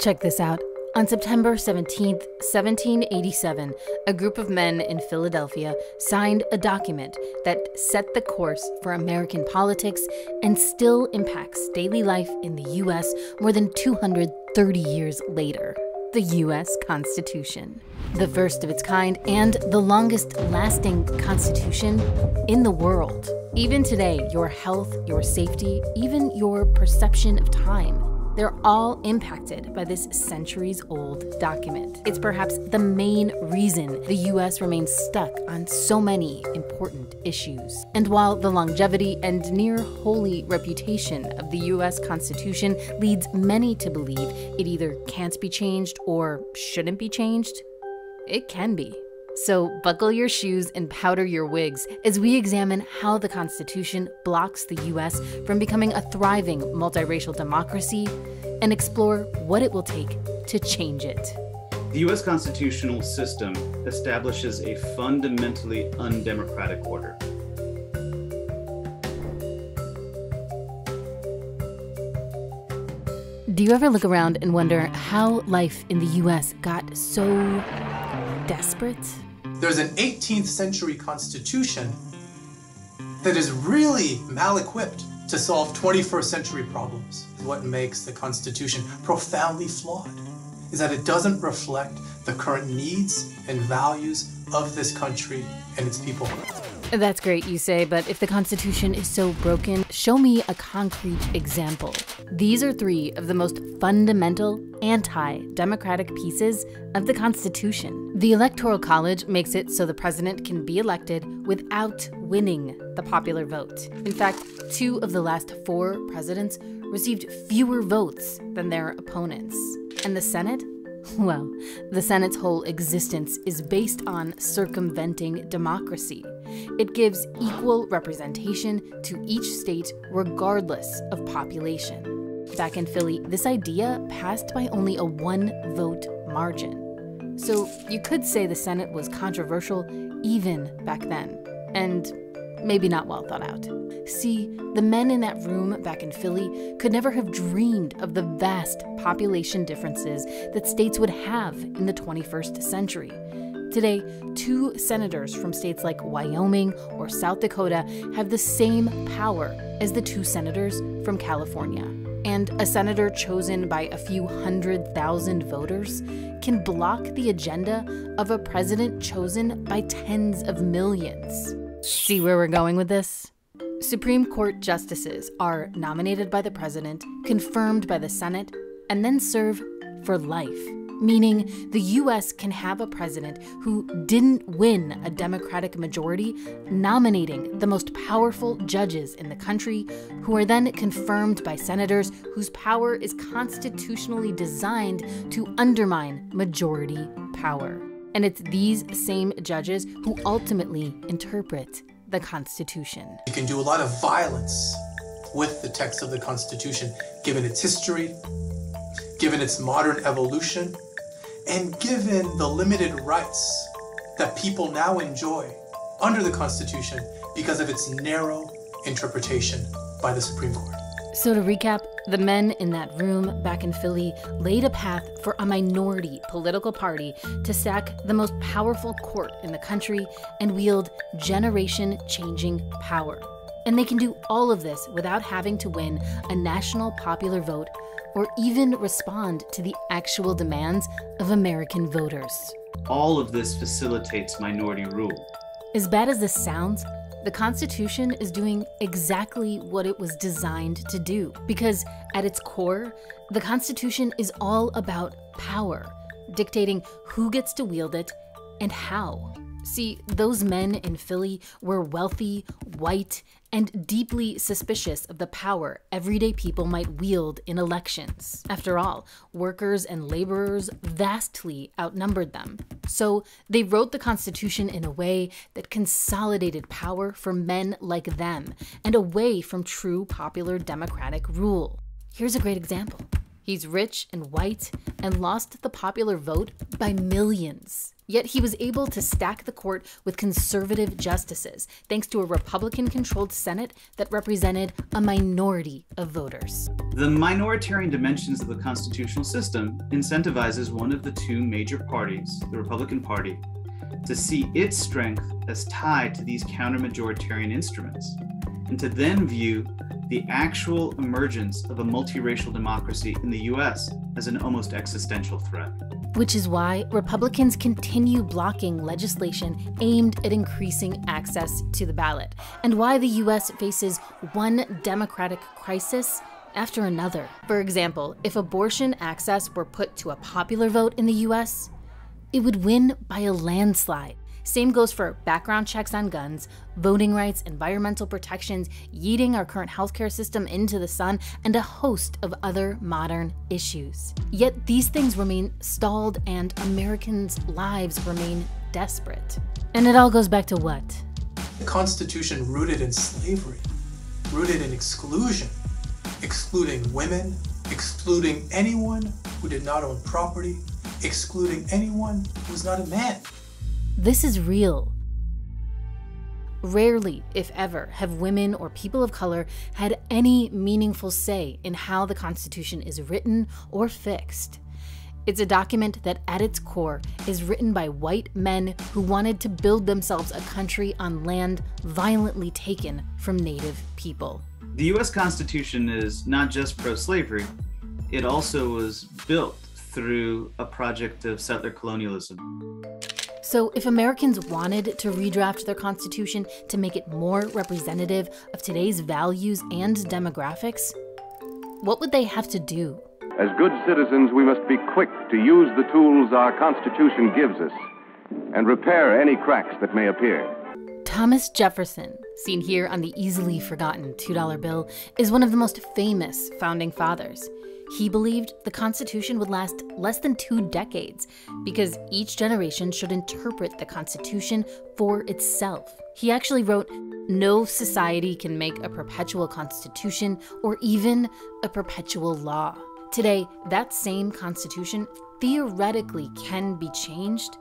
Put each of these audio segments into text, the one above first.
Check this out. On September 17, 1787, a group of men in Philadelphia signed a document that set the course for American politics and still impacts daily life in the U.S. more than 230 years later the U.S. Constitution. The first of its kind and the longest lasting Constitution in the world. Even today, your health, your safety, even your perception of time they're all impacted by this centuries old document. It's perhaps the main reason the US remains stuck on so many important issues. And while the longevity and near holy reputation of the US Constitution leads many to believe it either can't be changed or shouldn't be changed, it can be. So, buckle your shoes and powder your wigs as we examine how the Constitution blocks the US from becoming a thriving multiracial democracy and explore what it will take to change it. The US constitutional system establishes a fundamentally undemocratic order. Do you ever look around and wonder how life in the US got so desperate? There's an 18th century constitution that is really mal equipped to solve 21st century problems. What makes the Constitution profoundly flawed is that it doesn't reflect the current needs and values of this country and its people. That's great, you say, but if the Constitution is so broken, show me a concrete example. These are three of the most fundamental anti democratic pieces of the Constitution. The Electoral College makes it so the president can be elected without winning the popular vote. In fact, two of the last four presidents received fewer votes than their opponents. And the Senate? Well, the Senate's whole existence is based on circumventing democracy. It gives equal representation to each state regardless of population. Back in Philly, this idea passed by only a one vote margin. So you could say the Senate was controversial even back then, and maybe not well thought out. See, the men in that room back in Philly could never have dreamed of the vast population differences that states would have in the 21st century. Today, two senators from states like Wyoming or South Dakota have the same power as the two senators from California. And a senator chosen by a few hundred thousand voters can block the agenda of a president chosen by tens of millions. See where we're going with this? Supreme Court justices are nominated by the president, confirmed by the Senate, and then serve for life meaning the US can have a president who didn't win a Democratic majority, nominating the most powerful judges in the country, who are then confirmed by senators whose power is constitutionally designed to undermine majority power. And it's these same judges who ultimately interpret the Constitution. You can do a lot of violence with the text of the Constitution, given its history, given its modern evolution, and given the limited rights that people now enjoy under the Constitution because of its narrow interpretation by the Supreme Court. So, to recap, the men in that room back in Philly laid a path for a minority political party to sack the most powerful court in the country and wield generation changing power. And they can do all of this without having to win a national popular vote or even respond to the actual demands of American voters. All of this facilitates minority rule. As bad as this sounds, the Constitution is doing exactly what it was designed to do. Because at its core, the Constitution is all about power, dictating who gets to wield it and how. See, those men in Philly were wealthy, white, and deeply suspicious of the power everyday people might wield in elections. After all, workers and laborers vastly outnumbered them. So they wrote the Constitution in a way that consolidated power for men like them and away from true popular democratic rule. Here's a great example. He's rich and white and lost the popular vote by millions. Yet he was able to stack the court with conservative justices, thanks to a Republican controlled Senate that represented a minority of voters. The minoritarian dimensions of the constitutional system incentivizes one of the two major parties, the Republican Party, to see its strength as tied to these counter-majoritarian instruments, and to then view the actual emergence of a multiracial democracy in the US as an almost existential threat which is why Republicans continue blocking legislation aimed at increasing access to the ballot, and why the US faces one democratic crisis after another. For example, if abortion access were put to a popular vote in the US, it would win by a landslide. Same goes for background checks on guns, voting rights, environmental protections, yeeting our current healthcare system into the sun, and a host of other modern issues. Yet these things remain stalled and Americans' lives remain desperate. And it all goes back to what? The Constitution rooted in slavery, rooted in exclusion, excluding women, excluding anyone who did not own property, excluding anyone who was not a man. This is real. Rarely, if ever, have women or people of color had any meaningful say in how the Constitution is written or fixed. It's a document that, at its core, is written by white men who wanted to build themselves a country on land violently taken from Native people. The US Constitution is not just pro slavery, it also was built through a project of settler colonialism. So, if Americans wanted to redraft their Constitution to make it more representative of today's values and demographics, what would they have to do? As good citizens, we must be quick to use the tools our Constitution gives us and repair any cracks that may appear. Thomas Jefferson, seen here on the easily forgotten $2 bill, is one of the most famous founding fathers. He believed the Constitution would last less than two decades because each generation should interpret the Constitution for itself. He actually wrote, No society can make a perpetual Constitution or even a perpetual law. Today, that same Constitution theoretically can be changed.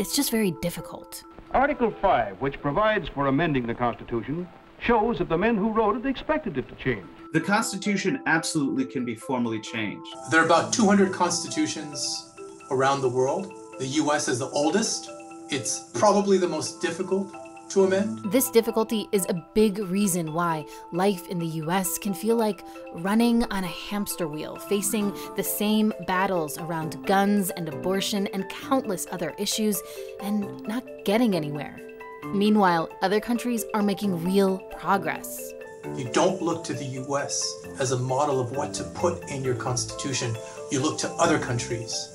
It's just very difficult. Article 5, which provides for amending the Constitution, shows that the men who wrote it expected it to change. The Constitution absolutely can be formally changed. There are about 200 constitutions around the world. The US is the oldest. It's probably the most difficult to amend. This difficulty is a big reason why life in the US can feel like running on a hamster wheel, facing the same battles around guns and abortion and countless other issues, and not getting anywhere. Meanwhile, other countries are making real progress. You don't look to the US as a model of what to put in your constitution. You look to other countries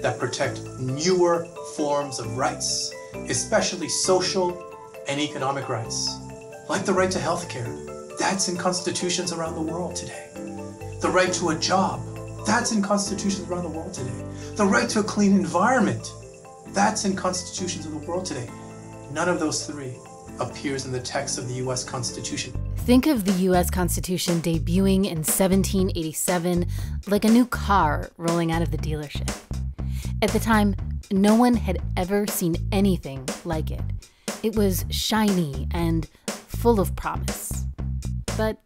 that protect newer forms of rights, especially social and economic rights, like the right to health care. That's in constitutions around the world today. The right to a job. That's in constitutions around the world today. The right to a clean environment. That's in constitutions of the world today. None of those three appears in the text of the US Constitution. Think of the US Constitution debuting in 1787 like a new car rolling out of the dealership. At the time, no one had ever seen anything like it. It was shiny and full of promise. But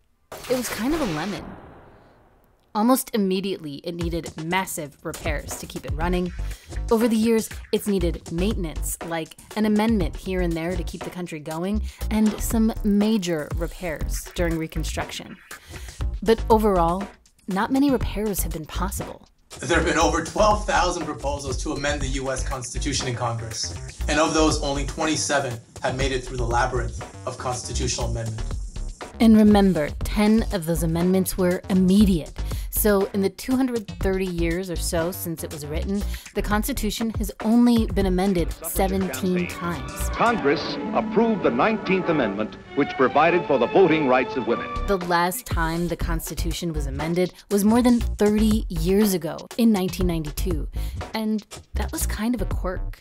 it was kind of a lemon. Almost immediately, it needed massive repairs to keep it running. Over the years, it's needed maintenance, like an amendment here and there to keep the country going, and some major repairs during Reconstruction. But overall, not many repairs have been possible. There have been over 12,000 proposals to amend the US Constitution in Congress, and of those, only 27 have made it through the labyrinth of constitutional amendment. And remember, 10 of those amendments were immediate. So, in the 230 years or so since it was written, the Constitution has only been amended 17 times. Congress approved the 19th Amendment, which provided for the voting rights of women. The last time the Constitution was amended was more than 30 years ago, in 1992. And that was kind of a quirk.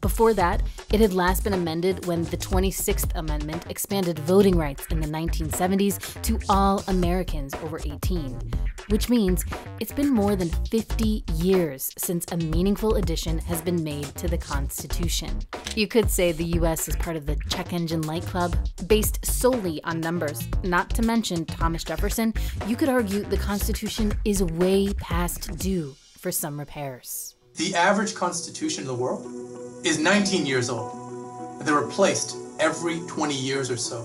Before that, it had last been amended when the 26th Amendment expanded voting rights in the 1970s to all Americans over 18, which means it's been more than 50 years since a meaningful addition has been made to the Constitution. You could say the US is part of the check engine light club, based solely on numbers. Not to mention Thomas Jefferson, you could argue the Constitution is way past due for some repairs. The average constitution in the world is 19 years old. They're replaced every 20 years or so.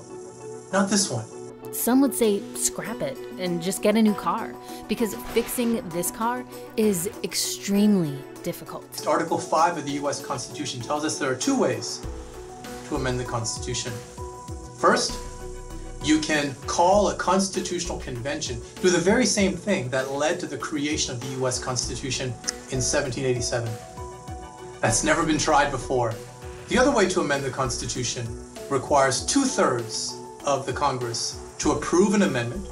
Not this one. Some would say scrap it and just get a new car, because fixing this car is extremely difficult. Article 5 of the US Constitution tells us there are two ways to amend the Constitution. First, you can call a constitutional convention, do the very same thing that led to the creation of the US Constitution in 1787. That's never been tried before. The other way to amend the Constitution requires two thirds of the Congress to approve an amendment,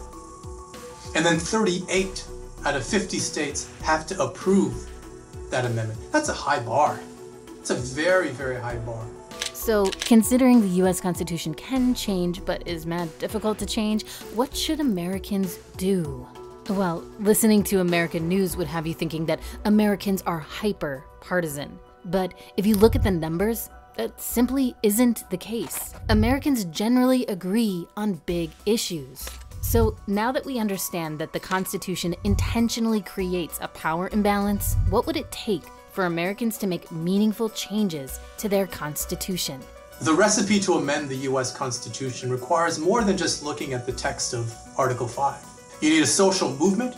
and then 38 out of 50 states have to approve that amendment. That's a high bar. It's a very, very high bar. So, considering the US Constitution can change but is mad difficult to change, what should Americans do? Well, listening to American news would have you thinking that Americans are hyper partisan. But if you look at the numbers, that simply isn't the case. Americans generally agree on big issues. So now that we understand that the Constitution intentionally creates a power imbalance, what would it take for Americans to make meaningful changes to their Constitution? The recipe to amend the US Constitution requires more than just looking at the text of Article 5. You need a social movement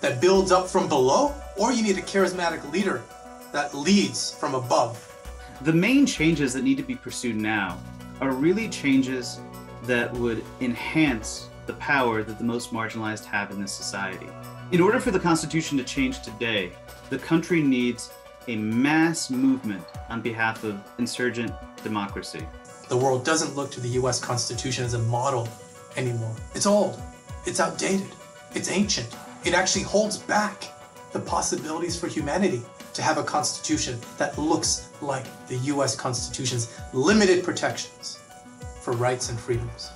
that builds up from below, or you need a charismatic leader that leads from above. The main changes that need to be pursued now are really changes that would enhance the power that the most marginalized have in this society. In order for the Constitution to change today, the country needs a mass movement on behalf of insurgent democracy. The world doesn't look to the US Constitution as a model anymore. It's old, it's outdated, it's ancient. It actually holds back the possibilities for humanity to have a constitution that looks like the US Constitution's limited protections for rights and freedoms.